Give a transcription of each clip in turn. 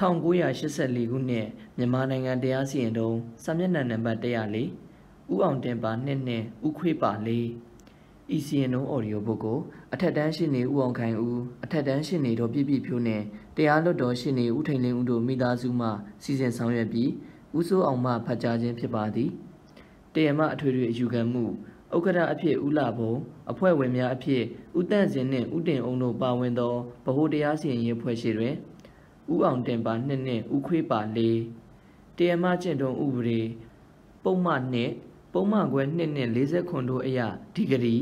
1984ခုနှစ်မြန်မာနိုင်ငံတရားစီရင်တုံးစာမျက်နှာနံပါတ်104ဦးအောင်တင်ပါ2နှစ်ဦးခွေးပါ4ဤစီရင်တုံးအော်ဒီယိုဘုတ်ကိုအထက်တန်းရှင်းနေဦးအောင်ခိုင်ဦးအထက်တန်းရှင်းနေတော့ပြပြဖြိုးနဲ့တရားလွတ်တော်ရှင်းနေဦးထိန်လင်းဦးတို့မိသားစုမှစီစဉ်ဆောင်ရွက်ပြီးဦးစိုးအောင်မှဖတ်ကြားခြင်းဖြစ်ပါသည်တရားမအထွေထွေအယူခံမှုဥက္ကဋ္ဌအဖြစ်ဦးလာဘုံအဖွဲ့ဝင်များအဖြစ်ဦးတန့်စင်နှင့်ဦးတင်အောင်တို့ပါဝင်သောဗဟိုတရားစီရင်ရေးဖွဲ့ရှိတွင် ဦးအောင်တင်ပါနှစ်နှစ်ဦးခွေးပါလေးတရားမကျင့်တုံးဥပဒေပုံမှန်နှစ်ပုံမှန်ခွဲနှစ်နှစ်40ခွန်တို့အရာဒီဂရီ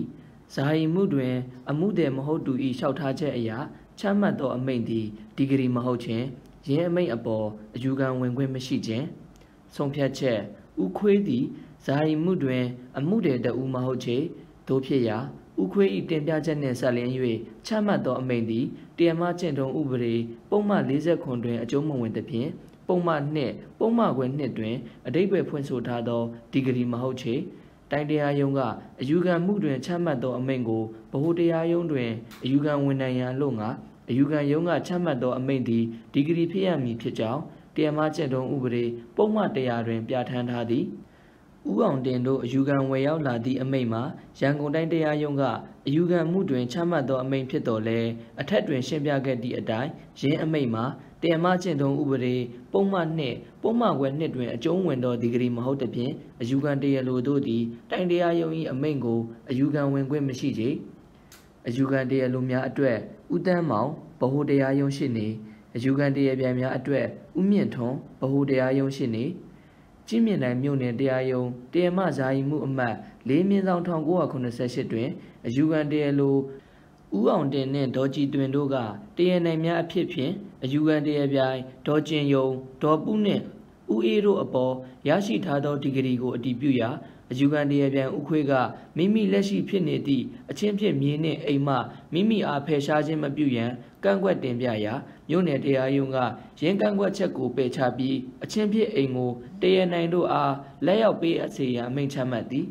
ဇာယီမှုတွင် အမှုတယ်မဟုတ်သူ၏လျှောက်ထားချက်အရာချမှတ်သောအမိန့်သည်ဒီဂရီမဟုတ်ခြင်းရင်းအမိန့်အပေါ်အယူခံဝင်ခွင့်မရှိခြင်းဆုံးဖြတ်ချက်ဥခွေးသည်ဇာယီမှုတွင် အမှုတယ်တဦးမဟုတ်ချေတို့ဖြစ်ရာ ဥခွေး၏တင်ပြချက်နှင့်ဆက်လျင်း၍ချမှတ်သောအမိန့်သည်တရားမကျင့်ထုံးဥပဒေပုံမှန်40ခွန်တွင်အကျုံးမဝင်သဖြင့်ပုံမှန်နှစ်ပုံမှန်ခွဲနှစ်တွင်အတိတ်ပဲဖွင့်ဆိုထားသောဒီဂရီမဟုတ်ချေတိုင်းတရားရုံးကအယူခံမှုတွင်ချမှတ်သောအမိန့်ကိုဗဟိုတရားရုံးတွင်အယူခံဝန်နိုင်ရန်လို့ငါအယူခံရုံးကချမှတ်သောအမိန့်သည်ဒီဂရီဖြစ်ရမည်ဖြစ်ကြောင်းတရားမကျင့်ထုံးဥပဒေပုံမှန်တရားတွင်ပြဋ္ဌာန်းထားသည် ဦးအောင်တင်တို့အယူခံဝယ်ရောက်လာသည့်အမိန့်မှာရန်ကုန်တိုင်းတရားရုံးကအယူခံမှုတွင်ချမှတ်သောအမိန့်ဖြစ်တော်လဲအထက်တွင်ရှင်းပြခဲ့သည့်အတိုင်းရင်းအမိန့်မှာတရားမကျင့်သုံးဥပဒေပုံမှန်နှင့်ပုံမှန်ခွဲနှစ်တွင်အကျုံးဝင်သောဒီဂရီမဟုတ်သဖြင့်အယူခံတရားလိုတို့သည်တိုင်းတရားရုံး၏အမိန့်ကိုအယူခံဝင်ခွင့်မရှိကြအယူခံတရားလိုများအတွက်ဦးတန်းမောင်ဗဟိုတရားရုံးရှိနေအယူခံတရားပြန်များအတွက်ဦးမြင့်ထွန်းဗဟိုတရားရုံးရှိနေ ကြည်မြင့်တိုင်းမြို့နယ်တရားရုံးတရားမဇာယီမှုအမှတ်၄မြင်းဆောင်1988တွင်အယူခံတရားလိုဦးအောင်တင်နှင့်ဒေါ်ကြည်တွင်တို့ကတရားနိုင်များအဖြစ်ဖြင့်အယူခံတရားပြိုင်ဒေါ်ကျင်ယုံဒေါ်ပူးနှင့် ဦးအေးတို့အပေါ်ရရှိထားသောဒီဂရီကိုအတည်ပြုရာအယူခံတရားပြန်ဥခွေးကမိမိလက်ရှိဖြစ်နေသည့်အချင်းဖြစ်မြေနှင့်အိမ်မှမိမိအားဖယ်ရှားခြင်းမပြုရန်ကန့်ကွက်တင်ပြရာမြို့နယ်တရားရုံးကရင်းကန့်ကွက်ချက်ကိုပယ်ချပြီးအချင်းဖြစ်အိမ်ကိုတရားနိုင်တို့အားလက်ရောက်ပေးအပ်စေရန်အမိန့်ချမှတ်သည်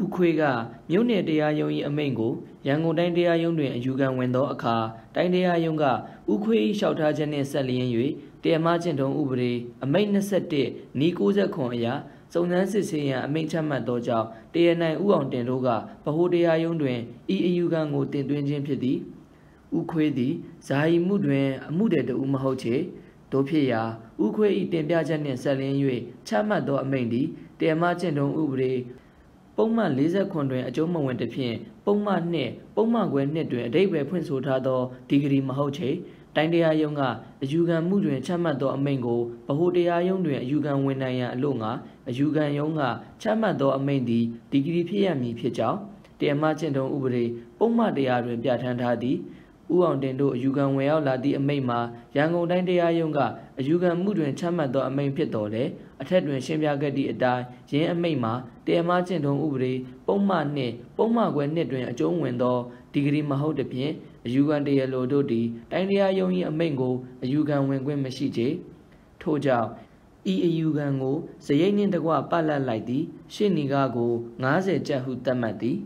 ဥခွေးကမြို့နယ်တရားရုံး၏အမိန့်ကိုရန်ကုန်တိုင်းတရားရုံးတွင်အယူခံဝင်သောအခါတိုင်းတရားရုံးကဥခွေး၏လျှောက်ထားချက်နှင့်ဆက်လျင်း၍တရားမကျင့်ထုံးဥပဒေအမိန့်21နီး90ခွန်အရာစုံစမ်းစစ်ဆေးရန်အမိန့်ချမှတ်သောကြောင့်တရားနိုင်ဥအောင်တင်တို့ကဗဟိုတရားရုံးတွင်ဤအယူခံကိုတင်သွင်းခြင်းဖြစ်သည်ဥခွေးသည်ဇာယီမှုတွင်အမှုတည်တူမဟုတ်ချေတို့ဖြစ်ရာဥခွေး၏တင်ပြချက်နှင့်ဆက်လျင်း၍ချမှတ်သောအမိန့်သည်တရားမကျင့်ထုံးဥပဒေ ပုံမှန်49တွင်အကျုံးမဝင်သဖြင့်ပုံမှန်နှစ်ပုံမှန်ခွဲနှစ်တွင်အတိတ်ပဲဖွင့်ဆိုထားသောဒီဂရီမဟုတ်ချေတိုင်းတရားရုံးကအယူခံမှုတွင်ချမှတ်သောအမိန့်ကိုဗဟိုတရားရုံးတွင်အယူခံဝင်နိုင်ရန်အလို့ငါအယူခံရုံးကချမှတ်သောအမိန့်သည်ဒီဂရီဖြစ်ရမည်ဖြစ်ကြောင်းတရားမကျင့်ထုံးဥပဒေပုံမှန်တရားတွင်ပြဋ္ဌာန်းထားသည်ဦးအောင်တင်တို့အယူခံဝင်ရောက်လာသည့်အမိန့်မှာရန်ကုန်တိုင်းတရားရုံးကအယူခံမှုတွင်ချမှတ်သောအမိန့်ဖြစ်တော်လဲ အထက်တွင်ရှင်းပြခဲ့သည့်အတိုင်းရင်းအမိန့်မှာတရားမကျင့်ထုံးဥပဒေပုံမှန်နှင့်ပုံမှန်ခွဲနှစ်တွင်အကျုံးဝင်သောဒီဂရီမဟုတ်သဖြင့်အယူခံတရားလိုတို့သည်တိုင်းတရားရုံး၏အမိန့်ကိုအယူခံဝင်ခွင့်မရှိကြထို့ကြောင့်ဤအယူခံကိုဇရိတ်နှင့်တကွပတ်လတ်လိုက်သည် ရှင်းနီကားကို90ကျပ်ဟုသတ်မှတ်သည်